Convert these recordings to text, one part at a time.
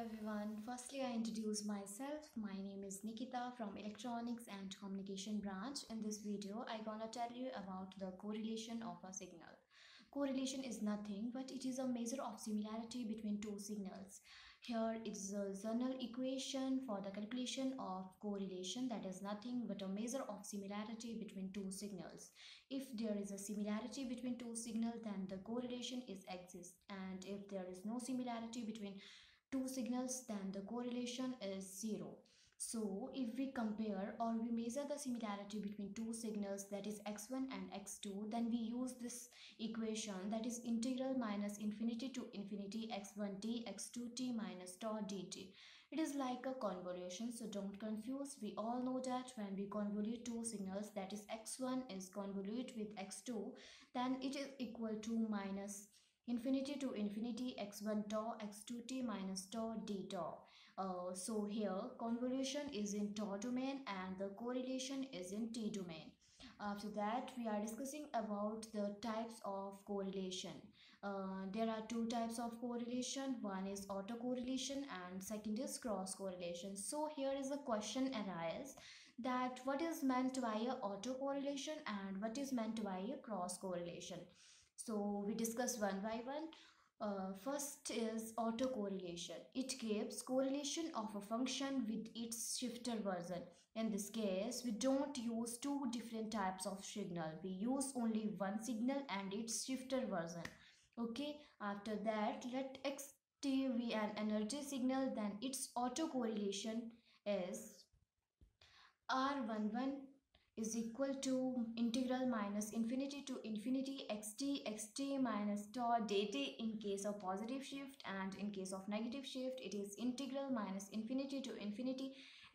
everyone. Firstly, I introduce myself. My name is Nikita from Electronics and Communication branch. In this video, I gonna tell you about the correlation of a signal. Correlation is nothing but it is a measure of similarity between two signals. Here is a Zernal equation for the calculation of correlation that is nothing but a measure of similarity between two signals. If there is a similarity between two signals then the correlation is exists and if there is no similarity between two signals then the correlation is zero. So if we compare or we measure the similarity between two signals that is x1 and x2 then we use this equation that is integral minus infinity to infinity x1t x2t minus tau dt. It is like a convolution so don't confuse we all know that when we convolute two signals that is x1 is convolute with x2 then it is equal to minus infinity to infinity x1 tau x2t minus tau d tau uh, so here convolution is in tau domain and the correlation is in t domain. After that we are discussing about the types of correlation. Uh, there are two types of correlation. One is autocorrelation and second is cross correlation. So here is a question arises that what is meant by a autocorrelation and what is meant by a cross correlation. So we discuss one by one. Uh, first is autocorrelation. It gives correlation of a function with its shifter version. In this case, we don't use two different types of signal. We use only one signal and its shifter version. Okay, after that, let x t be an energy signal, then its autocorrelation is R11 is equal to integral minus infinity to infinity xt xt minus tau dt in case of positive shift and in case of negative shift it is integral minus infinity to infinity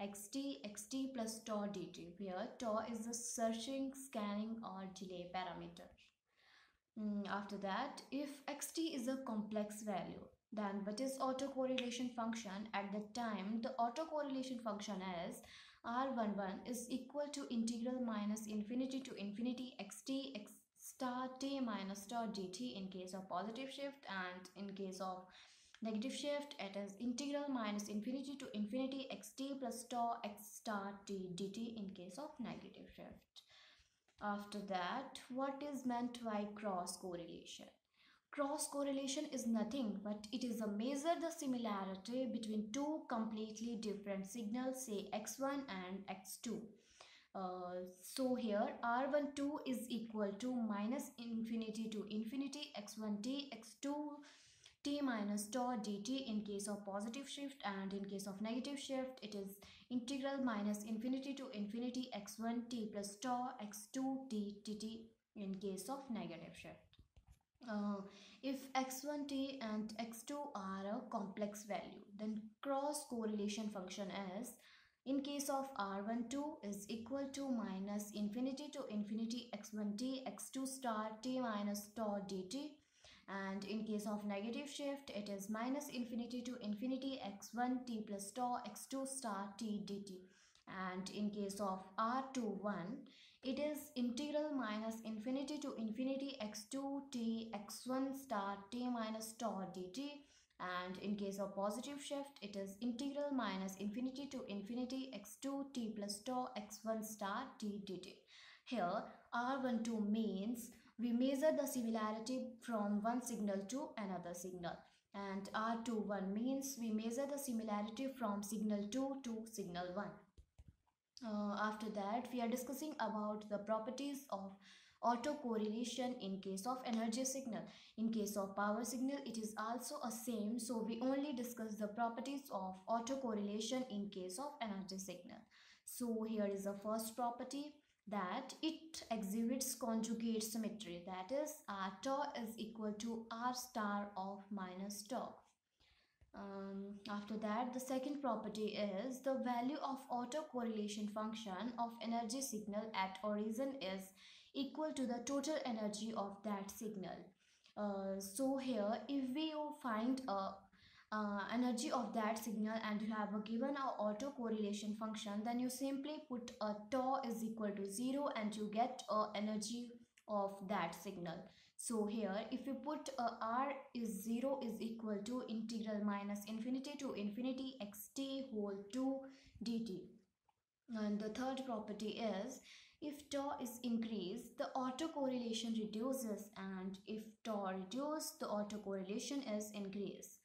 xt xt plus tau dt where tau is the searching scanning or delay parameter. Mm, after that if xt is a complex value then what is autocorrelation function? At the time the autocorrelation function is R11 is equal to integral minus infinity to infinity xt x star t minus tau dt in case of positive shift and in case of negative shift it is integral minus infinity to infinity xt plus tau x star t dt in case of negative shift. After that, what is meant by cross correlation? Cross correlation is nothing but it is a measure the similarity between two completely different signals say x1 and x2. Uh, so here r12 is equal to minus infinity to infinity x1t x2 t minus tau dt in case of positive shift and in case of negative shift it is integral minus infinity to infinity x1 t plus tau x2 t dt in case of negative shift. Uh, if x1t and x2 are a complex value, then cross correlation function is in case of r12 is equal to minus infinity to infinity x1t x2 star t minus tau dt and in case of negative shift it is minus infinity to infinity x1 t plus tau x2 star t dt and in case of r21 it is integral minus infinity to infinity x2 t x1 star t minus tau dt and in case of positive shift it is integral minus infinity to infinity x2 t plus tau x1 star t dt. Here R12 means we measure the similarity from one signal to another signal and R21 means we measure the similarity from signal 2 to signal 1. Uh, after that, we are discussing about the properties of autocorrelation in case of energy signal. In case of power signal, it is also a same. So, we only discuss the properties of autocorrelation in case of energy signal. So, here is the first property that it exhibits conjugate symmetry. That is, R tau is equal to R star of minus tau. Um, after that, the second property is the value of autocorrelation function of energy signal at origin is equal to the total energy of that signal. Uh, so here, if we find a uh, energy of that signal and you have a given a autocorrelation function, then you simply put a tau is equal to 0 and you get a energy of that signal. So here if you put uh, r is 0 is equal to integral minus infinity to infinity xt whole 2 dt. And the third property is if tau is increased, the autocorrelation reduces and if tau reduces, the autocorrelation is increased.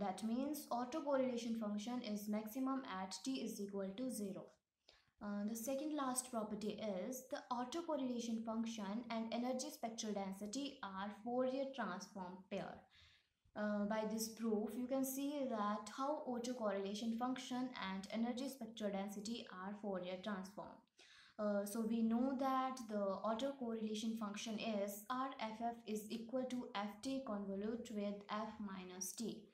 That means autocorrelation function is maximum at t is equal to 0. Uh, the second last property is the autocorrelation function and energy spectral density are Fourier transform pair. Uh, by this proof, you can see that how autocorrelation function and energy spectral density are Fourier transform. Uh, so we know that the autocorrelation function is RFF is equal to Ft convolute with F minus T.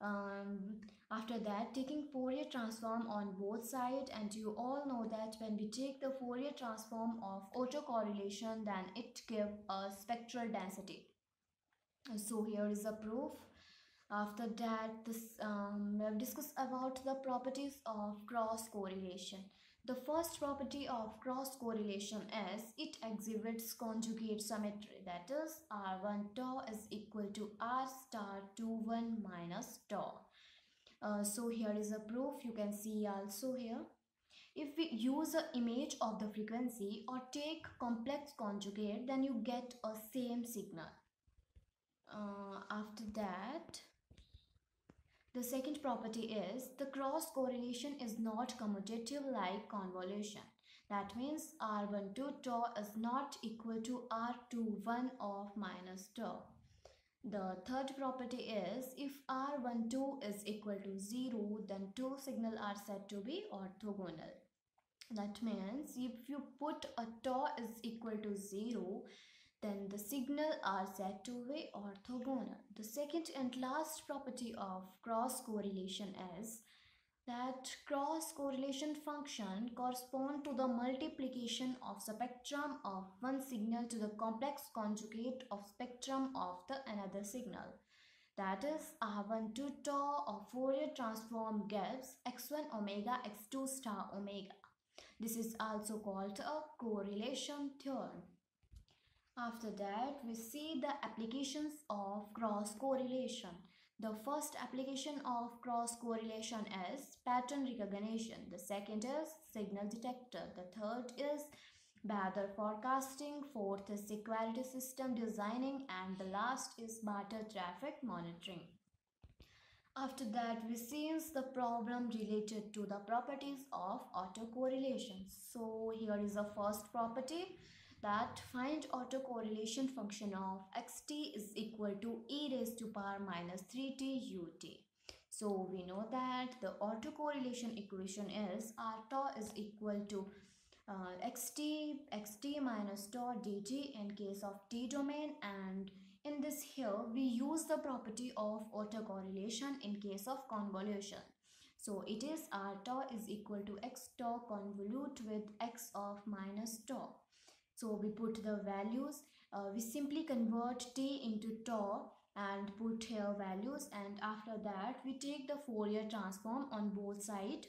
Um, after that, taking Fourier transform on both sides and you all know that when we take the Fourier transform of autocorrelation then it gives a spectral density. So here is a proof. After that, this um, we have discussed about the properties of cross correlation. The first property of cross correlation is it exhibits conjugate symmetry that is R1 tau is equal to R star 21 minus tau. Uh, so here is a proof you can see also here. If we use an image of the frequency or take complex conjugate then you get a same signal. Uh, after that the second property is the cross correlation is not commutative like convolution. That means R12 tau is not equal to R21 of minus tau. The third property is if R12 is equal to 0 then two signal are said to be orthogonal. That means if you put a tau is equal to 0 then the signal are said to be orthogonal. The second and last property of cross correlation is that cross correlation function correspond to the multiplication of spectrum of one signal to the complex conjugate of spectrum of the another signal. That is R12 tau of Fourier transform gives x1 omega x2 star omega. This is also called a correlation theorem. After that, we see the applications of cross correlation. The first application of cross correlation is pattern recognition. The second is signal detector. The third is weather forecasting. Fourth is security system designing. And the last is barter traffic monitoring. After that, we see the problem related to the properties of autocorrelation. So here is the first property that find autocorrelation function of xt is equal to e raised to power minus 3t ut. So we know that the autocorrelation equation is r tau is equal to uh, xt xt minus tau dt in case of t domain and in this here we use the property of autocorrelation in case of convolution. So it is r tau is equal to x tau convolute with x of minus tau. So we put the values, uh, we simply convert t into tau and put here values and after that we take the Fourier transform on both sides.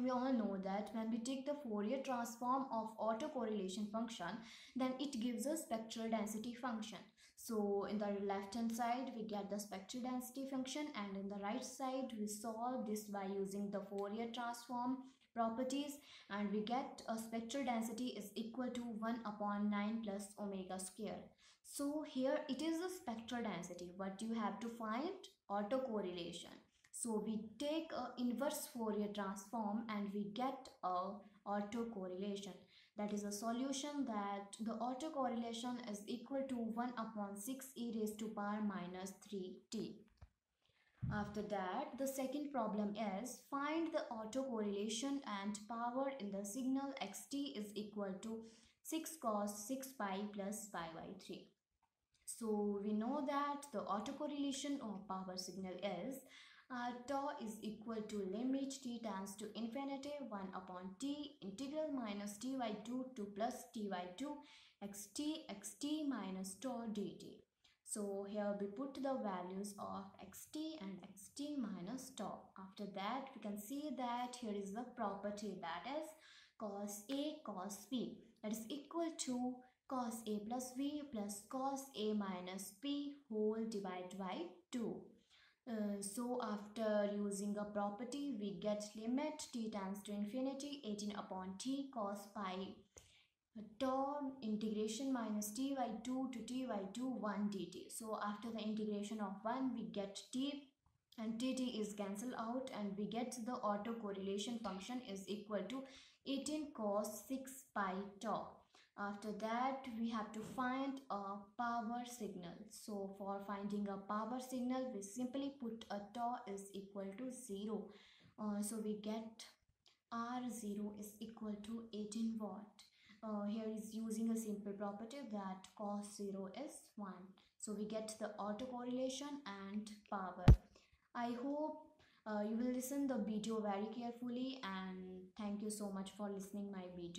We all know that when we take the Fourier transform of autocorrelation function, then it gives a spectral density function. So in the left hand side, we get the spectral density function and in the right side, we solve this by using the Fourier transform properties and we get a spectral density is equal to 1 upon 9 plus omega square. So here it is a spectral density but you have to find autocorrelation. So we take a inverse Fourier transform and we get a autocorrelation. That is a solution that the autocorrelation is equal to 1 upon 6 e raised to power minus 3t. After that, the second problem is find the autocorrelation and power in the signal xt is equal to 6 cos 6 pi plus pi by 3. So we know that the autocorrelation of power signal is uh, tau is equal to limit t tends to infinity 1 upon t integral minus t by 2 to plus t by 2 xt xt minus tau dt. So here we put the values of xt and xt minus tau. After that we can see that here is the property that is cos a cos b that is equal to cos a plus v plus cos a minus b whole divided by 2. Uh, so after using a property we get limit t tends to infinity 18 upon t cos pi tau integration minus t by 2 to t by 2 1 dt. So after the integration of 1 we get t and tt is cancelled out and we get the autocorrelation function is equal to 18 cos 6 pi tau. After that we have to find a power signal. So for finding a power signal we simply put a tau is equal to 0 uh, so we get r0 is equal to 18 watt uh, here is using a simple property that cos 0 is 1 so we get the autocorrelation and power. I hope uh, you will listen the video very carefully and thank you so much for listening my video